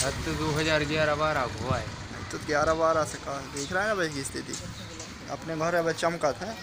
अब तो दो हज़ार ग्यारह बारह हुआ है। तो ग्यारह बारह से कहा देख रहा है ना भाई की स्थिति? अपने घर अब चमकत है